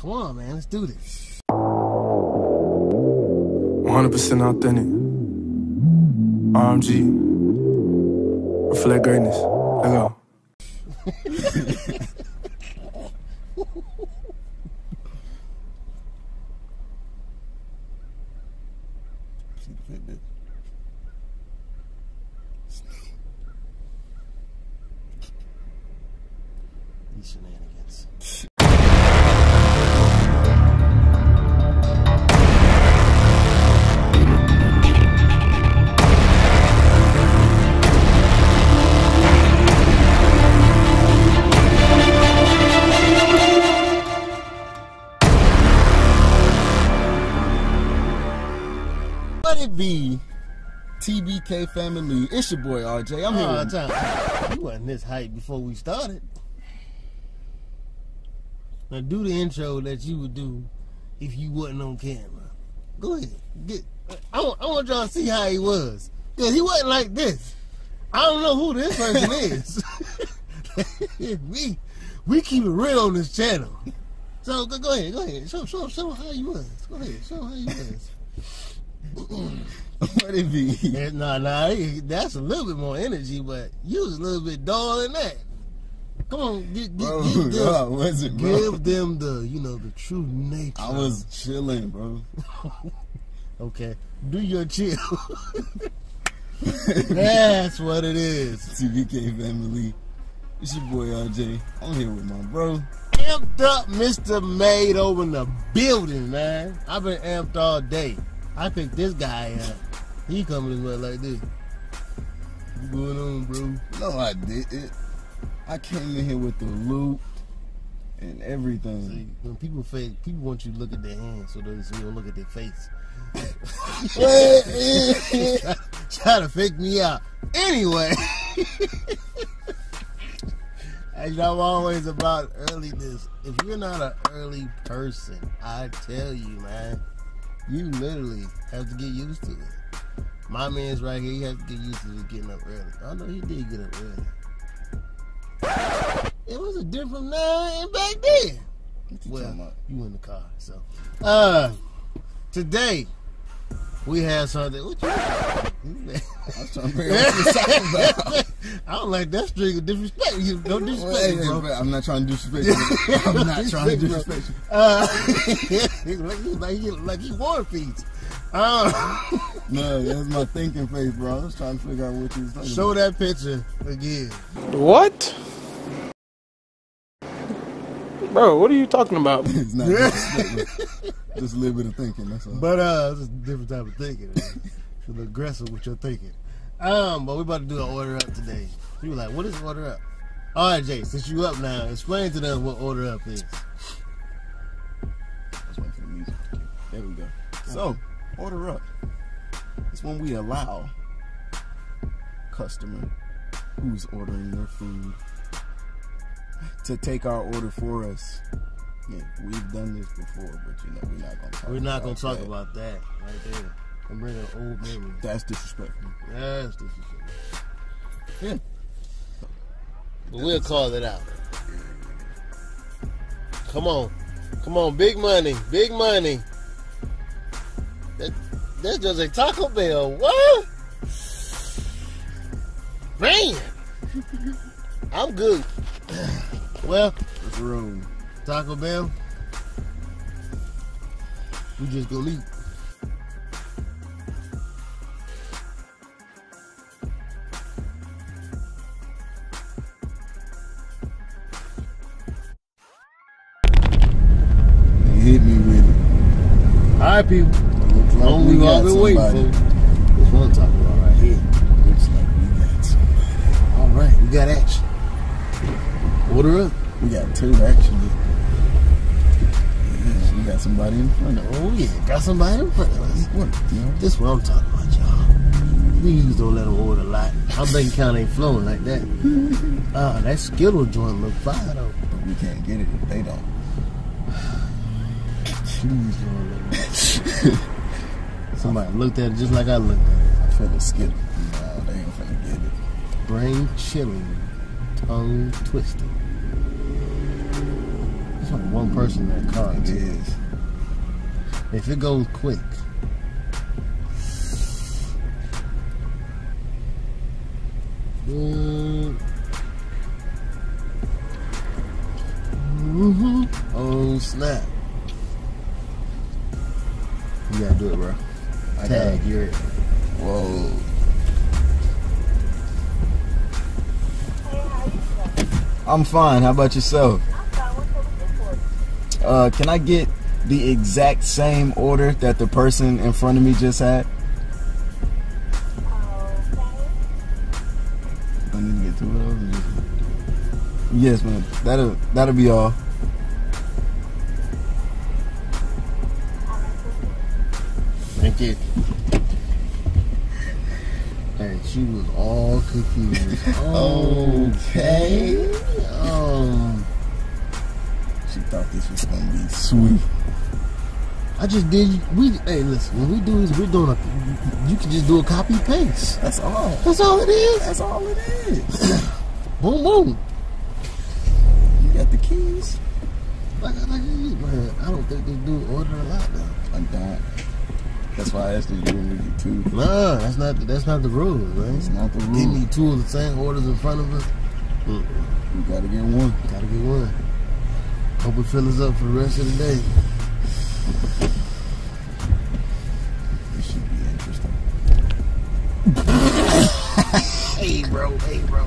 Come on, man. Let's do this. 100% authentic. RMG. Reflect greatness. Let go. See the Fitbit. These shenanigans. Let it be TBK family. It's your boy RJ. I'm here. Oh, with- time. You wasn't this hype before we started. Now do the intro that you would do if you wasn't on camera. Go ahead. Get. I want, I want y'all to see how he was. Cause he wasn't like this. I don't know who this person is. we we keep it real on this channel. So go, go ahead, go ahead. Show show show how you was. Go ahead, show how you was. Let it be. Nah, nah, that's a little bit more energy, but you was a little bit dull than that. Come on, get, get, oh, Bro, give, them, I wasn't, bro. give them the, you know, the true nature. I was chilling, bro. okay. Do your chill. that's what it is. TBK family. It's your boy RJ. I'm here with my bro. Amped up, Mr. Made over in the building, man. I've been amped all day. I picked this guy up. He coming in well like this. What's going on, bro? No, I didn't. I came in here with the loot and See, everything. when people fake, people want you to look at their hands so, they, so you don't look at their face. try, try to fake me out. Anyway, as I'm always about earliness. If you're not an early person, I tell you, man, you literally have to get used to it. My man's right here. He has to get used to getting up early. I know he did get up early. It was a different now and back then. You Well, you in the car, so. Uh, today we have something. What you? I was trying to figure out what you're talking about. I don't like that string of disrespect. You don't disrespect, me, bro. bro, I'm not trying to disrespect you. I'm not trying to disrespect you. Uh, like he like he like he war feeds. Uh, No, that's my thinking face, bro. I was trying to figure out what you was talking show about. that picture again. What? Bro, what are you talking about? It's not disrespect, bro. Just a little bit of thinking, that's all. But uh, it's a different type of thinking. man. It's a little aggressive with your thinking. Um, but we about to do an order up today. You were like, what is order up? All right, Jay, since you up now, explain to them what order up is. Let's wait for the music. There we go. So, order up. It's when we allow customer who's ordering their food to take our order for us. Yeah, we've done this before, but you know we're not gonna talk. We're not gonna talk that. about that right there. I'm bringing old memories. That's disrespectful. Is it. Yeah. But we'll call it out. Come on. Come on, big money, big money. That, that's just a Taco Bell. What? Man. I'm good. Well, It's room. Taco Bell. We just gonna eat. Hit me with it. All right, people. Looks like Long we all got been waiting for. This one talking about right here. Looks like we got somebody. All right, we got action. Order up. We got two actually. Yeah, we got somebody in front of us. Oh yeah, got somebody in front of us. What? You know? This what I'm talking about, y'all. Please don't let them order a lot. Our bank account ain't flowing like that. Ah, that Skittle joint look fire though. But we can't get it if they don't. Please don't let. Somebody looked at it just like I looked at it. I feel the skip. Nah, they ain't finna get it. Brain chilling, tongue twisting. Something one person in that car. It is. If it goes quick. Mm. hmm Oh snap! You gotta do it, bro. I Tag, it. you're it. Whoa. I'm fine. How about yourself? Uh, can I get the exact same order that the person in front of me just had? I need to get two of those. just- Yes, man. That'll that'll be all. Thank you. And she was all confused. Okay. Um, thought this was gonna be sweet. I just did. We hey, listen. When we do this, we're doing a. You can just do a copy paste. That's all. That's all it is. That's all it is. Boom, boom. You got the keys. Like, like, man, I don't think they do order a lot though. I don't. That's why I asked you to give me two. Nah, that's not that's not the rules, man. It's not the Give rule. me two of the same orders in front of us. Mm, You gotta get one. gotta get one. Hope it fill us up for the rest of the day. This should be interesting. Hey, bro. Hey, bro.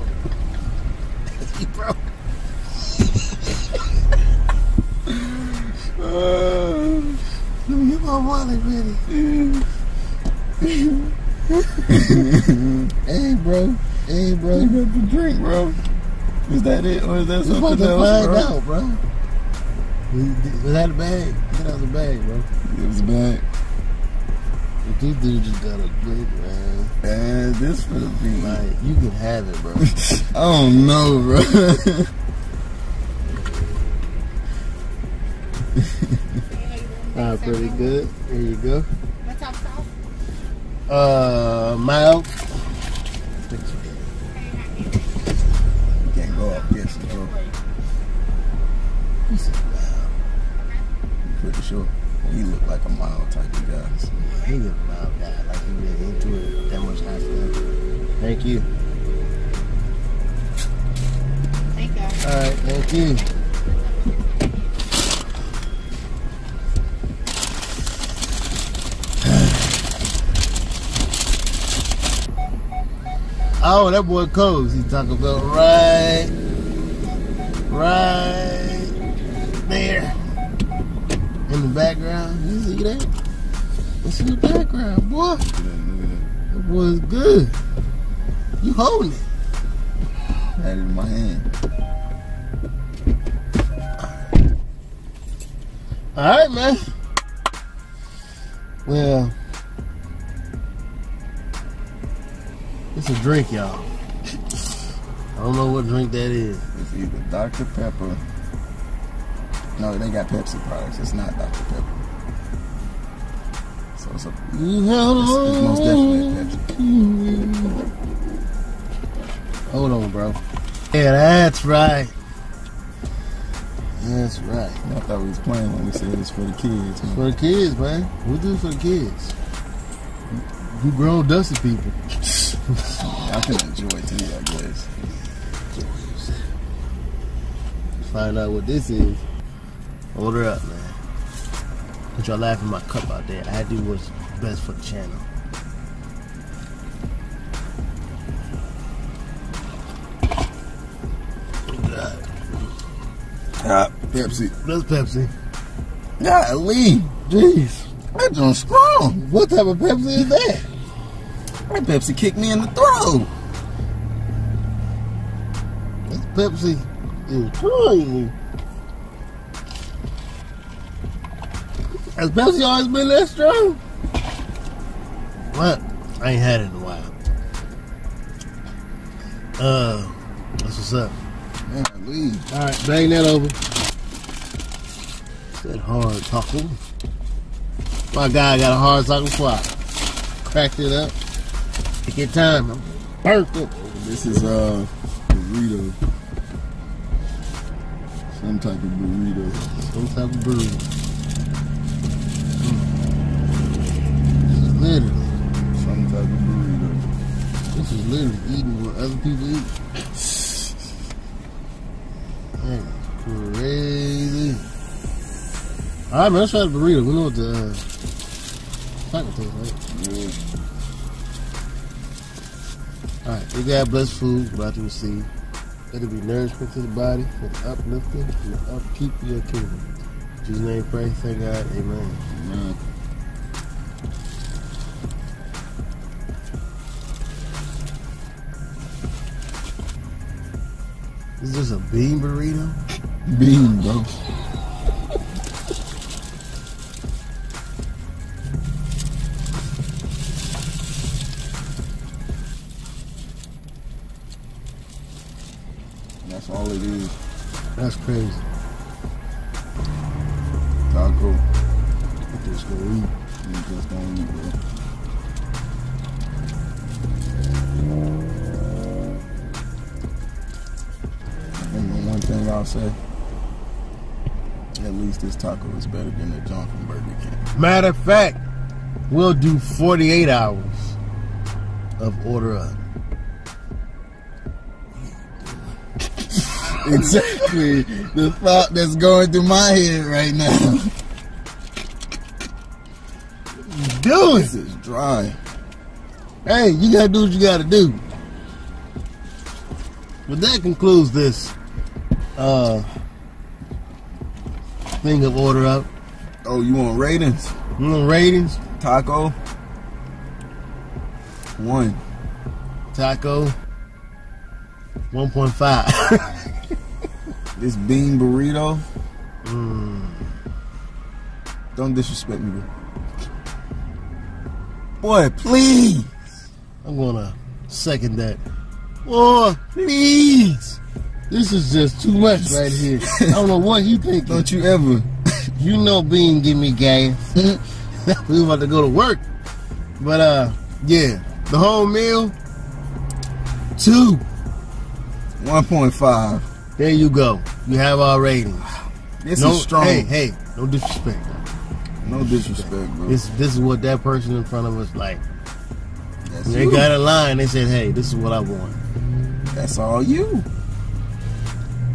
Hey, bro. Uh, let me get my wallet ready. hey, bro. Hey, bro. You got the drink, bro. Is that it, or is that something to else, bro? out, bro. Was that a bag? Get out the bag, bro. It was bad. This dude just got a drink, man. And this for the beat. Like, you can have it, bro. I don't know, bro. Ah, pretty good. There you go. What's up, South? Uh, mild. you can't go off guessing, bro. Sure. He looked like a mild type of guy. so. He a mild guy. Like, he really into it that much high stuff. Thank you. Thank you. All right, thank you. Oh, that boy Coles. He's talking about right, right there in the background. You see that? It's in the background, boy. Look at that, look at That boy's good. You holding it. that. Had it in my hand. All right, man. Well, it's a drink, y'all. I don't know what drink that is. It's either Dr. Pepper. No, they got Pepsi products. It's not Dr. Pepper. So it's a. It's, it's most definitely. Pepsi. Hold on, bro. Yeah, that's right. That's right. I thought we was playing when we said it's for the kids. man. For the kids, man. We do it for the kids. We grown dusty people. I can enjoy it too, I guess. Find out what this is. Order up, man. Put y'all laughing my cup out there. I do what's best for the channel. Ah, Pepsi. That's Pepsi. Golly, Jeez. that joint's strong. What type of Pepsi is that? That Pepsi kicked me in the throat. That's Pepsi is crazy. Has Pepsi always been that strong? What? I ain't had it in a while. Uh, that's what's up. Golly. All right, bang that over. That hard taco. My guy got a hard taco flop. Cracked it up. Take your time. I'm burnt up. This is uh burrito. Some type of burrito. Some type of burrito. Mm. Literally. Some type of burrito. This is literally eating what other people eat. That's crazy. All right, man. Let's try the burrito. We know what the uh, taco tastes like. Yeah. All right, we got blessed food about to receive. It'll be nourishment to the body for the uplifting and the upkeep of your kingdom. In Jesus' name, pray. Thank God. Amen. Man. Bean burrito? Bean, bro. That's all it is. That's crazy. Taco. Just gonna eat. You just don't eat, bro. I'll say, at least this taco is better than the John from Burger King. Matter of fact, we'll do 48 hours of order up. exactly the thought that's going through my head right now. Do This is dry. Hey, you gotta do what you gotta do. But that concludes this uh thing of order up. Oh, you want ratings? You know, ratings, Taco. One. taco, 1.5. This bean burrito. Don't disrespect me. Boy, please. I'm gonna second that. Oh, please. This is just too much right here. I don't know what you think. Don't you ever. You know Bean give me gas. we about to go to work. But uh yeah, the whole meal, two. 1.5. There you go. You have our ratings. This no, is strong. Hey, hey, no disrespect. No disrespect, bro. This this is what that person in front of us like. That's, They you. got a line. They said, "Hey, this is what I want." That's all you.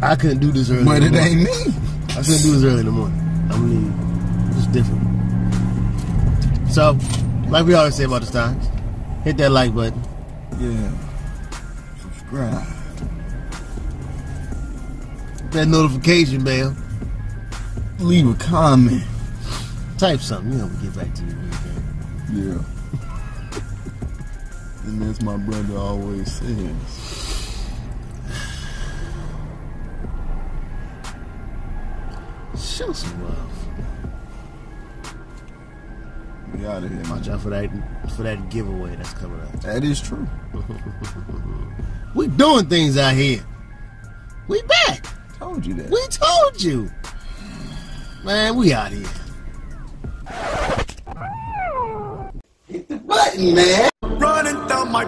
I couldn't do this early. But in it the morning. ain't me. I couldn't do this early in the morning. I mean, it's different. So, like we always say about the times, hit that like button. Yeah. Subscribe. that notification bell. Leave a comment. Type something. You know, we get back to you. when we can. Yeah. and as my brother always says, Show some love. we out of here, Watch man. out for that for that giveaway that's coming up. That is true. We doing things out here. We back. Told you that. We told you. Man, we out here. Hit the button, man. running down my